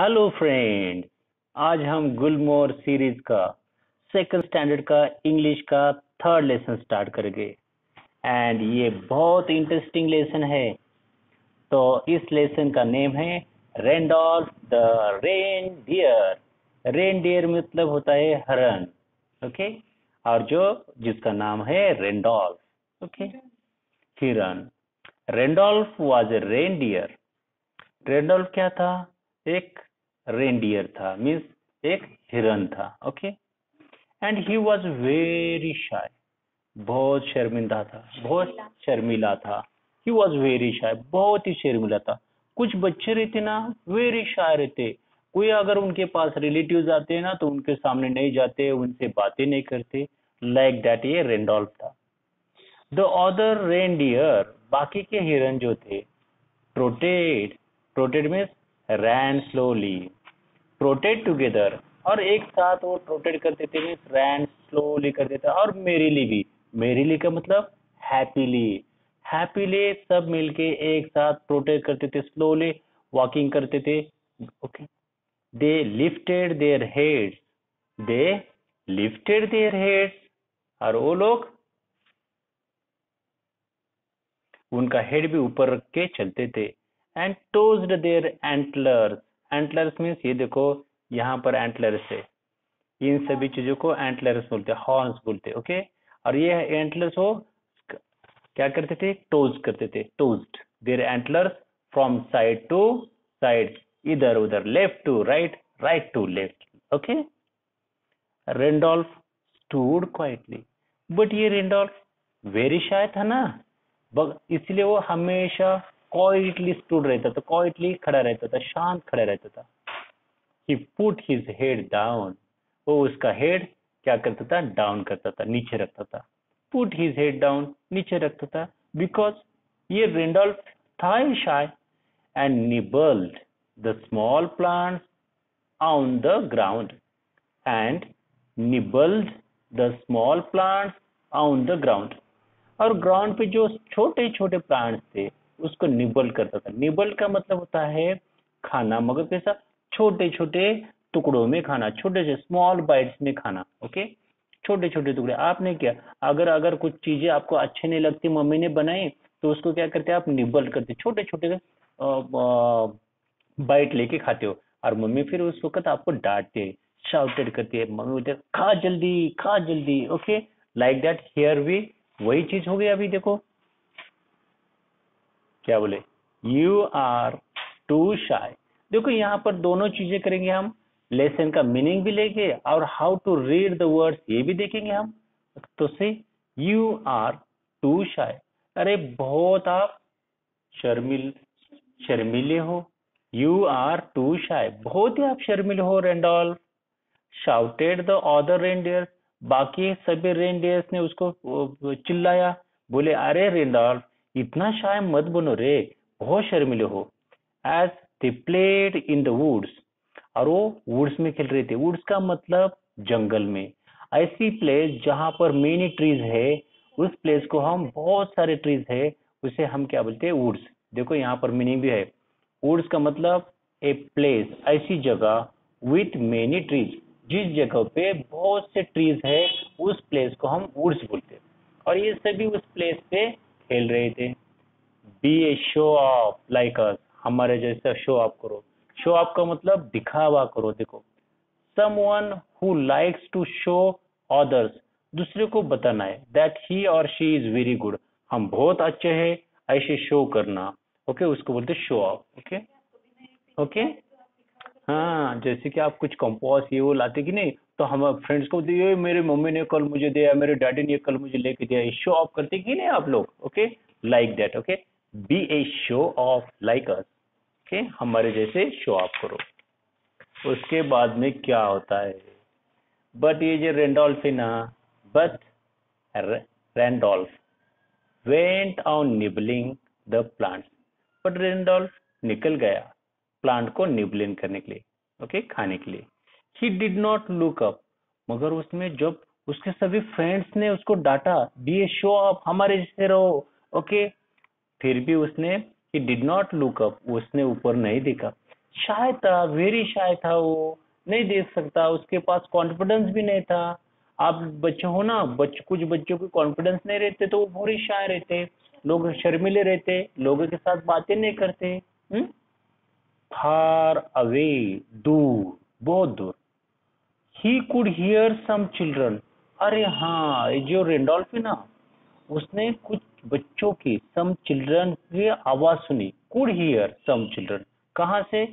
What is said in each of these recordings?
Hello friend, आज हम Gulmohar series का सेकंड स्टैंडर्ड का इंग्लिश का थर्ड लेसन स्टार्ट करेंगे। एंड ये बहुत इंटरेस्टिंग लेसन है। तो इस लेसन का नेम है Randolph the reindeer reindeer मतलब होता है हरन ओके और जो, जिसका नाम है रेंडॉल्फ ओके हिरन Randolph was a reindeer Randolph क्या था? एक रेनडियर था मीन्स एक हिरन था okay and he was very shy बहुत शर्मिंदा था बहुत शर्मिला। था। ही वॉज़ वेरी शाय बहुत ही शर्मिला था। कुछ बच्चे रहते ना वेरी शाय रहते। कोई अगर उनके पास रिलेटिव आते हैं ना तो उनके सामने नहीं जाते उनसे बातें नहीं करते। लाइक दैट ये रेंडोल्फ था। द अदर रेनडियर बाकी के हिरन जो थे trotted trotted means ran slowly trotted together, और एक साथ वो ट्रोटेड करते थे मीन्स रैन स्लोली करते थे और मेरीली भी। मेरीली का मतलब हैप्पीली। हैप्पीली सब मिलके एक साथ प्रोटेक्ट करते थे, स्लोली वॉकिंग करते थे okay they lifted their heads they lifted their heads और वो लोग उनका हेड भी ऊपर रख के चलते थे। And tossed their antlers antlers means ये देखो, यहाँ पर एंटलर्स है। इन सभी चीज़ों को एंटलर्स बोलते हैं हॉर्न्स बोलते हैं ओके और ये एंटलर्स हो क्या करते थे? टोज करते थे tossed their antlers from side to side इधर उधर left to right right to left okay Randolph stood quietly but ये रेंडोल्फ वेरी शाय था ना? इसलिए वो हमेशा क्वाइटली स्टूड रहता था क्वाइटली खड़ा रहता था, शांत खड़ा रहता था। He put his head down वो उसका हेड क्या करता था? डाउन करता था, नीचे रखता था। पुट हिज हेड डाउन नीचे रखता था। बिकॉज़ ये रेंडोल्फ था he shy and nibbled the small plants on the ground and nibbled the small plants on the ground और ग्राउंड पे जो छोटे छोटे प्लांट्स थे उसको निबल करता था। निबल का मतलब होता है खाना, मगर कैसा? छोटे छोटे टुकड़ों में खाना छोटे से स्मॉल बाइट्स में खाना ओके छोटे छोटे टुकड़े। आपने क्या? अगर अगर कुछ चीज़ें आपको अच्छे नहीं लगती, मम्मी ने बनाई तो उसको क्या करते आप? निबल करते। छोटे छोटे बाइट लेके खाते हो। और मम्मी फिर उस वक्त आपको डांटते है शाउटेड करती है। मम्मी बोलते खा जल्दी खा जल्दी ओके लाइक दैट हियर भी वही चीज़ हो गई अभी, देखो। क्या बोले? यू आर टू शाय देखो, यहाँ पर दोनों चीज़ें करेंगे हम। लेसन का मीनिंग भी लेंगे और how to read the words ये भी देखेंगे हम। तो से यू आर टू शाय अरे, बहुत आप शर्मिल, शर्मिले हो। यू आर टू शाय बहुत ही आप शर्मिल हो Randolph shouted the other reindeers बाकी सभी रेंडियर्स ने उसको चिल्लाया। बोले, अरे रेंडॉल्फ इतना शाय मत बनो रे, बहुत शर्मिले हो। As they played in the woods और वो वुड्स में खेल रहे थे। वुड्स का मतलब जंगल में। ऐसी प्लेस जहाँ पर मेनी ट्रीज है, उस प्लेस को हम बहुत सारे ट्रीज है, उसे हम क्या बोलते हैं? वुड्स देखो यहाँ पर मीनिंग भी है। वुड्स का मतलब ए प्लेस ऐसी जगह विथ मेनी ट्रीज जिस जगह पे बहुत से ट्रीज है, उस प्लेस को हम वुड्स बोलते हैं। और ये सभी उस प्लेस पे खेल रहे थे। Be a show off like us हमारे जैसा शो ऑफ़ करो। शो ऑफ़ का मतलब दिखावा करो देखो। Someone who likes to show others दूसरे को बताना है दैट ही और शी इज़ वेरी गुड हम बहुत अच्छे हैं ऐसे शो करना। ओके okay, उसको बोलते शो ऑफ़ ओके ओके हाँ जैसे कि आप कुछ कंपोज ये वो लाते कि नहीं तो हम फ्रेंड्स को दिए मेरे मम्मी ने कल मुझे दिया, मेरे डैडी ने कल मुझे लेके दिया, ये शो ऑफ़ करते कि नहीं आप लोग? Okay like that okay be a show off like us okay हमारे जैसे शो ऑफ़ करो। उसके बाद में क्या होता है? बट ये जो रेंडोल्फ है ना but Randolph went on nibbling the plant but Randolph निकल गया प्लांट को निबलिंग करने के लिए। ओके? खाने के लिए। He did not look up मगर उसमें जब उसके सभी फ्रेंड्स ने उसको डांटा बी ए शो अप हमारे जैसे रहो, ओके? फिर भी उसने he did not look up उसने ऊपर नहीं देखा। शाय था वेरी शाय था वो। नहीं देख सकता, उसके पास कॉन्फिडेंस भी नहीं था। आप बच्चे हो ना बच्चे कुछ बच्चों को कॉन्फिडेंस नहीं रहते तो वो बहुत शाय रहते। लोग शर्मिले रहते, लोगों के साथ बातें नहीं करते फार अवे, दूर, बहुत दूर। He could hear some children अरे हाँ जो रेंडोल्फ है ना, उसने कुछ बच्चों की सम चिल्ड्रन की आवाज़ सुनी। कुड हियर सम चिल्ड्रन कहा से?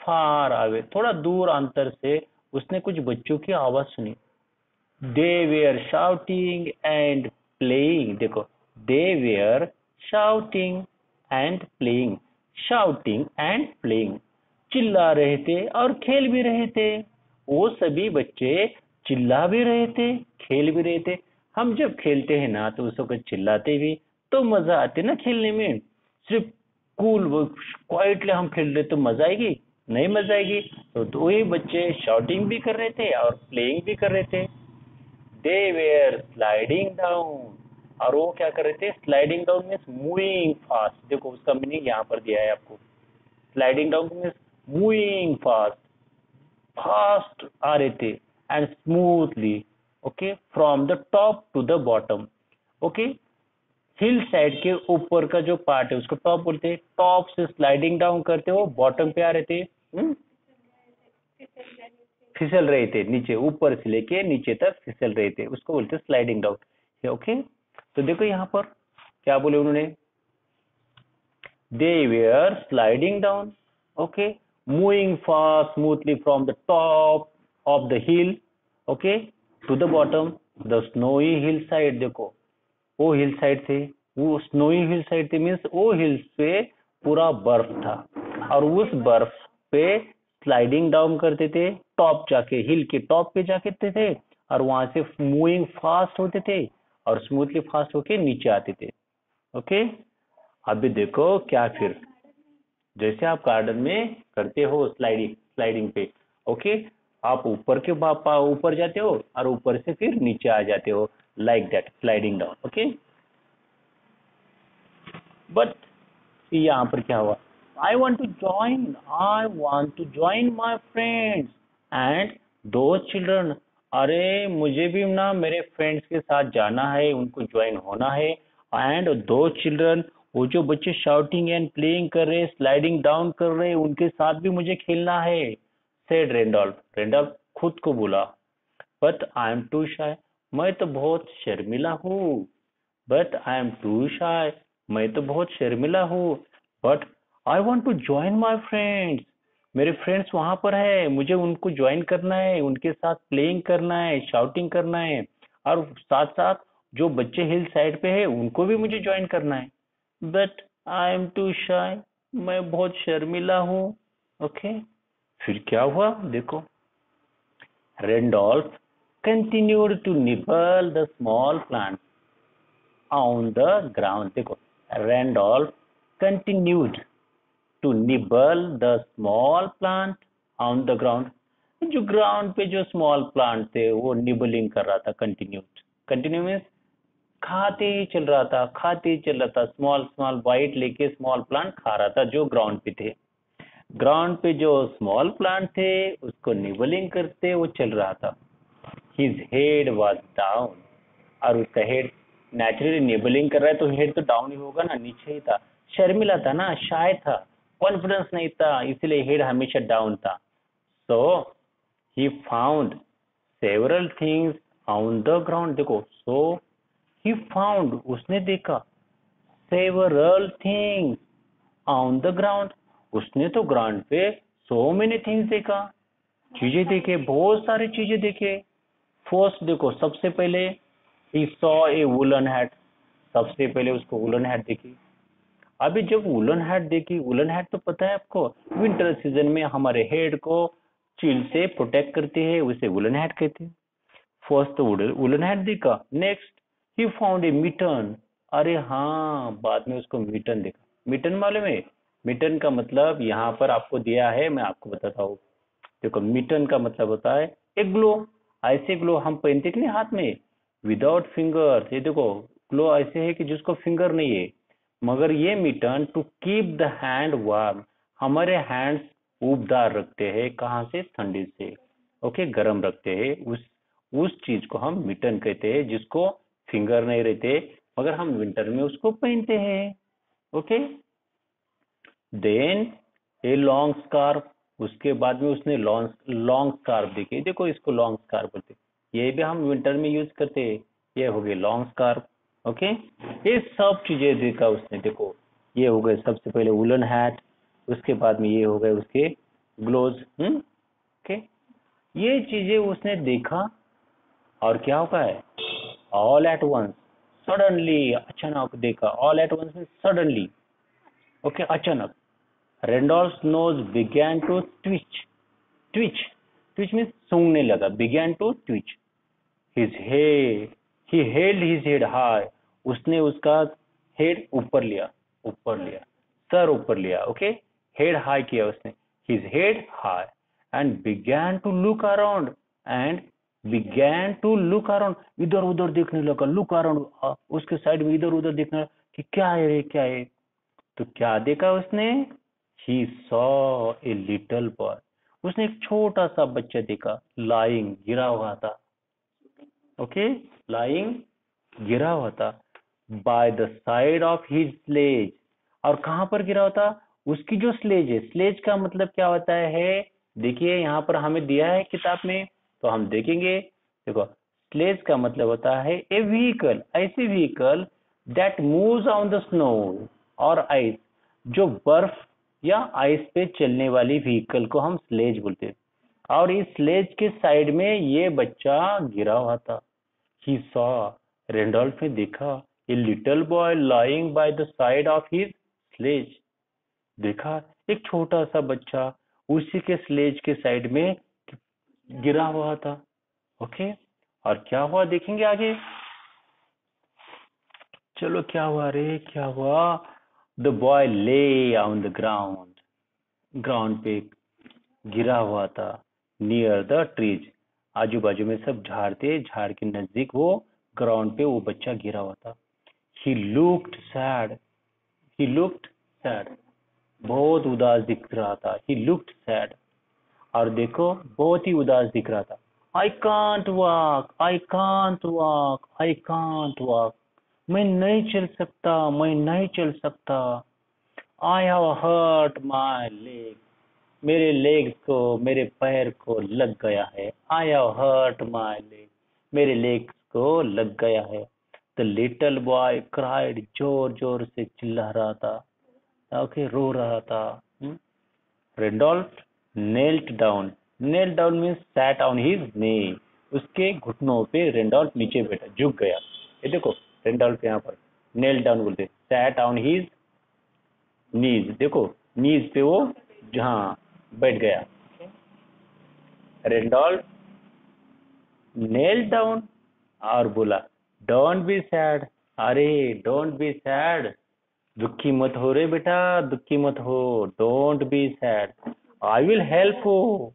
Far away. थोड़ा दूर अंतर से उसने कुछ बच्चों की आवाज़ सुनी। They were shouting and playing देखो they were shouting and playing shouting and playing चिल्ला रहे थे और खेल भी रहे थे। वो सभी बच्चे चिल्ला भी रहे थे, खेल भी रहे थे। हम जब खेलते हैं ना तो उस वक्त चिल्लाते भी तो मज़ा आते ना खेलने में। सिर्फ़ कूल क्वाइटली हम खेल रहे तो मज़ा आएगी? नहीं मज़ा आएगी। तो दो ही बच्चे शाउटिंग भी कर रहे थे और प्लेइंग भी कर रहे थे। दे वेयर स्लाइडिंग डाउन और वो क्या कर रहे थे? Sliding down means moving fast देखो, उसका मीनिंग यहाँ पर दिया है आपको। Sliding down means moving fast fast आ रहे थे and smoothly okay from the top to the bottom okay hillside के ऊपर का जो पार्ट है, उसको टॉप बोलते हैं। टॉप से स्लाइडिंग डाउन करते हो बॉटम पे आ रहे थे। हम्म? फिसल रहे थे, नीचे, ऊपर से लेके नीचे तक फिसल रहे थे। उसको बोलते स्लाइडिंग डाउन ओके तो देखो यहाँ पर, क्या बोले उन्होंने? They were sliding down okay moving fast smoothly from the top of the hill okay to the bottom the snowy hillside देखो। वो हिल साइड थे। वो स्नोई हिल साइड थे मीन्स वो हिल्स पे पूरा बर्फ़ था। और उस बर्फ़ पे स्लाइडिंग डाउन करते थे टॉप जाके हिल के टॉप पे जाके थे। और वहाँ से मूविंग फास्ट होते थे। और स्मूथली फास्ट होके नीचे आते थे। ओके अभी देखो क्या फिर। जैसे आप गार्डन में करते हो स्लाइडिंग स्लाइडिंग पे। ओके आप ऊपर के ऊपर जाते हो और ऊपर से फिर नीचे आ जाते हो। Like that sliding down okay but यहाँ पर क्या हुआ? I want to join I want to join my friends. And दो children, अरे, मुझे भी ना मेरे फ्रेंड्स के साथ जाना है, उनको ज्वाइन होना है एंड दो चिल्ड्रन वो जो बच्चे शाउटिंग एंड प्लेइंग कर रहे स्लाइडिंग डाउन कर रहे, उनके साथ भी मुझे खेलना है सेड रेंडॉल्फ रेंडॉल्फ खुद को बोला but I am too shy मैं तो बहुत शर्मिला हूँ। But I am too shy मैं तो बहुत शर्मिला हूँ। But I want to join my friends मेरे फ्रेंड्स वहाँ पर है, मुझे उनको ज्वाइन करना है, उनके साथ प्लेइंग करना है शाउटिंग करना है, और साथ साथ जो बच्चे हिल साइड पे है, उनको भी मुझे ज्वाइन करना है। But I am too shy मैं बहुत शर्मिला हूँ ओके फिर क्या हुआ? देखो। Randolph continued to nibble the small plant on the ground देखो Randolph continued to nibble the small plant on the ground. जो ग्राउंड पे जो स्मॉल प्लांट थे, वो निबलिंग कर रहा था कंटिन्यूड कंटिन्यू मीन्स खाते ही चल रहा था, खाते ही चल रहा था स्मॉल स्मॉल वाइट लेके स्मॉल प्लांट खा रहा था जो ग्राउंड पे थे. ग्राउंड पे जो स्मॉल प्लांट थे, उसको निबलिंग करते वो चल रहा था. हिज हेड वाज डाउन और उसका हेड नेचुरली निबलिंग कर रहा है तो हेड तो डाउन ही होगा ना, नीचे ही था. शर्मिला था ना शायद था. कॉन्फिडेंस नहीं था, इसलिए हेड हमेशा डाउन था। So he found several things on the ground देखो सो ही फाउंड उसने देखा several things on the ground उसने तो ग्राउंड पे सो मेनी थिंग्स देखा, चीज़ें देखे, बहुत सारी चीज़ें देखे। फ़र्स्ट देखो, सबसे पहले he saw a woollen hat सबसे पहले उसको वुलन हैट देखी। अभी जब वुलन हैट देखी, वुलन हैट तो पता है आपको, विंटर सीज़न में हमारे हेड को चिल से प्रोटेक्ट करते हैं, उसे वुलन हैट कहते हैं। फ़र्स्ट तो वुलन हैट देखा next he found a mitten अरे हाँ बाद में उसको मिटन देखा। मिटन मालूम है? मिटन का मतलब यहाँ पर आपको दिया है, मैं आपको बताता हूँ। देखो मिटन का मतलब होता है एक ग्लो ऐसे ग्लो हम पहनते हाथ में? विदाउट फिंगर ये देखो ग्लो ऐसे है कि जिसको फिंगर नहीं है। मगर ये mitten to keep the hand warm हमारे हैंड्स ऊबदार रखते हैं, कहाँ से? ठंडी से। ओके गर्म रखते हैं। उस उस चीज़ को हम मिटन कहते हैं, जिसको फिंगर नहीं रहते, मगर हम विंटर में उसको पहनते हैं। Okay then a long scarf उसके बाद में उसने लॉन्ग लॉन्ग स्कार्फ देखे। देखो इसको लॉन्ग स्कार्फ बोलते ये भी हम विंटर में यूज़ करते हैं। ये हो गए लॉन्ग स्कार्फ ओके ये सब चीज़ें देखा उसने, देखो, ये हो गए सबसे पहले वुलन हैट उसके बाद में ये हो गए उसके ग्लोव हम्म? ओके ये चीज़ें उसने देखा और क्या होगा है? ऑल एट वंस सडनली अचानक देखा। ऑल एट वंस में सडनली ओके अचानक। Randolph's nose began to twitch twitch twitch mean सूंघने लगा began to twitch his head he held his head high उसने उसका हेड ऊपर लिया ऊपर लिया, सर ऊपर लिया ओके हेड हाई किया उसने। His head high and began to look around and began to look around इधर उधर देखने लगा लुक अराउंड उसके साइड में इधर उधर देखने लगा कि क्या है रे, क्या है? तो क्या देखा उसने? He saw a little boy उसने एक छोटा सा बच्चा देखा लाइंग गिरा हुआ था। ओके लाइंग गिरा हुआ था। By the side of his sledge और कहाँ पर गिरा था उसकी जो स्लेज है। स्लेज का मतलब क्या होता है? देखिए, यहाँ पर हमें दिया है किताब में तो हम देखेंगे। देखो स्लेज का मतलब होता है ए व्हीकल ऐसी vehicle that moves on the snow और आइस जो बर्फ़ या आइस पे चलने वाली व्हीकल को हम स्लेज बोलते हैं। और इस स्लेज के साइड में ये बच्चा गिरा हुआ था। ही सॉ रेंडोल्फ ने देखा। A little boy lying by the side of his sledge देखा, एक छोटा सा बच्चा उसी के स्लेज के साइड में गिरा हुआ था। ओके और क्या हुआ देखेंगे आगे? चलो, क्या हुआ रे? क्या हुआ? The boy lay on the ground ground पे गिरा हुआ था नियर द ट्रीज आजू बाजू में सब झाड़ थे, झाड़ के नज़दीक वो ग्राउंड पे वो बच्चा गिरा हुआ था। He looked sad he looked sad बहुत उदास दिख रहा था। ही लुक्ड सैड और देखो, बहुत ही उदास दिख रहा था। I can't walk I can't walk I can't walk मैं नहीं चल सकता। मैं नहीं चल सकता। I have hurt my leg मेरे लेग को, मेरे पैर को लग गया है। I have hurt my leg मेरे लेग को लग गया है। द लिटल बॉय क्राइड ज़ोर ज़ोर से चिल्ला रहा था ओके रो रहा था। Randolph knelt down knelt down means sat on his knee उसके घुटनों पे रेंडोल्फ नीचे बैठा, झुक गया। ये देखो, रेंडोल्फ यहाँ पर नेल डाउन बोलते सैट ऑन हिज नीज देखो नीज पे वो, जहाँ बैठ गया। रेंडोल्फ नेल डाउन और बोला डोंट बी सैड अरे डोंट बी सैड दुखी मत हो रे बेटा, दुखी मत हो. Don't be sad I will help हो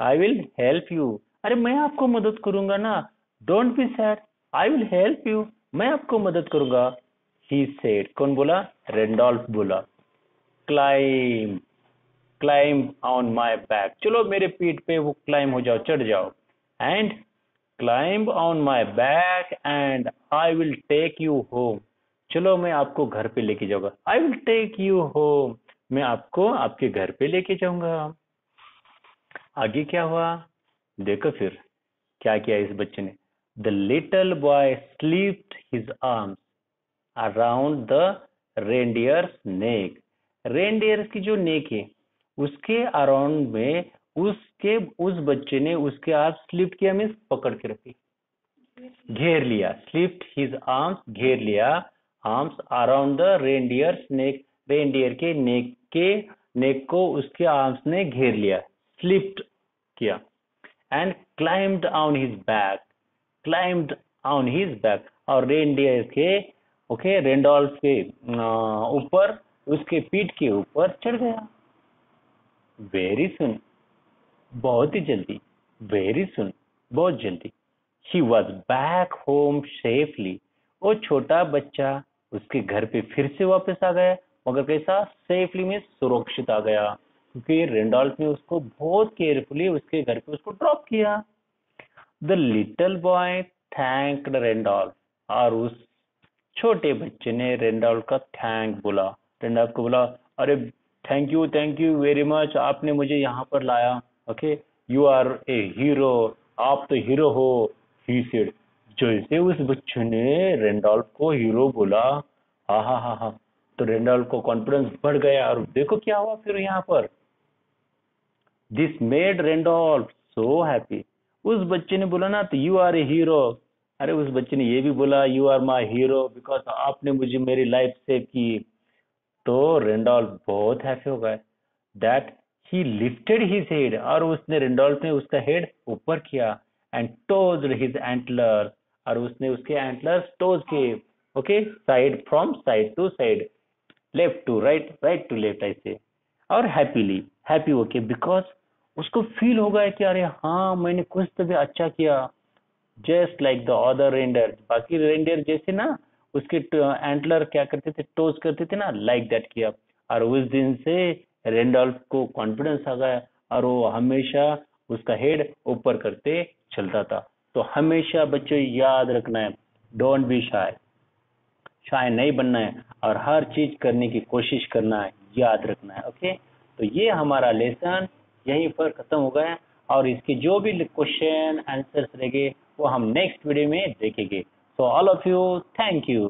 आई विल हेल्प यू अरे, मैं आपको मदद करूँगा ना. Don't be sad I will help you मैं आपको मदद करूँगा. ही सेड कौन बोला? रेंडोल्फ बोला. Climb climb on my back चलो मेरे पीठ पे वो क्लाइम हो जाओ, चढ़ जाओ. And climb on my back and I will take you home चलो मैं आपको घर पे लेके जाऊँगा। I will take you home मैं आपको आपके घर पे लेके जाऊँगा। आगे क्या हुआ? देखो फिर, क्या किया इस बच्चे ने? The little boy slipped his arms around the reindeer's neck reindeer's की जो नेक है, उसके अराउंड में उसके, उस बच्चे ने उसके आप स्लिप किया मीन्स पकड़ के रखी। घेर लिया। स्लिप्ड हिज आर्म्स घेर लिया। Arms around the reindeer neck reindeer के नेक के नेक को उसके आर्म्स ने घेर लिया। स्लिप्ड किया। And climbed on his back climbed on his back और रेनडियर के ओके रेंडोल्फ के ऊपर, उसके पीठ के ऊपर चढ़ गया। वेरी सुन बहुत ही जल्दी वेरी सुन बहुत जल्दी। He was back home safely वो छोटा बच्चा उसके घर पे फिर से वापस आ गया, मगर कैसा? सेफली में सुरक्षित आ गया, क्योंकि रेंडॉल्फ ने उसको बहुत केयरफुली उसके घर पे उसको ड्रॉप किया। The little boy thank Randolph और उस छोटे बच्चे ने रेंडॉल्फ का थैंक बोला। रेंडॉल्फ को बोला, अरे thank you thank you very much आपने मुझे यहाँ पर लाया। Okay you are a hero आप तो हीरो हो. ही सेड जैसे उस बच्चे ने रेंडॉल्फ को हीरो बोला, हा हा हा हा तो रेंडॉल्फ को कॉन्फिडेंस बढ़ गया और देखो क्या हुआ फिर यहाँ पर। This made Randolph so happy उस बच्चे ने बोला ना तो यू आर ए हीरो अरे उस बच्चे ने ये भी बोला you are my hero because आपने मुझे मेरी लाइफ सेव की. तो रेंडॉल्फ बहुत हैप्पी हो गए। That he lifted his head और उसने रेंडॉल्फ ने उसका हेड ऊपर किया एंड टोज हिज एंटलर और उसने उसके एंटलर्स टोज के okay side from side to side left to right right to left ऐसे और हैप्पीली हैप्पी ओके बिकॉज़ उसको फील हो गया कि अरे हाँ मैंने कुछ तो भी अच्छा किया। Just like the other reindeer बाकी रेंडर जैसे ना, उसके एंटलर क्या करते थे? टोज करते थे ना लाइक like दैट किया। और उस दिन से रेंडॉल्फ को कॉन्फिडेंस आ गया और वो हमेशा उसका हेड ऊपर करते चलता था। तो हमेशा बच्चों याद रखना है डोंट बी शाय शाय नहीं बनना है और हर चीज़ करने की कोशिश करना है, याद रखना है ओके तो ये हमारा लेसन यहीं पर खत्म हो गया और इसके जो भी क्वेश्चन आंसर्स रहेंगे, वो हम नेक्स्ट वीडियो में देखेंगे। So all of you thank you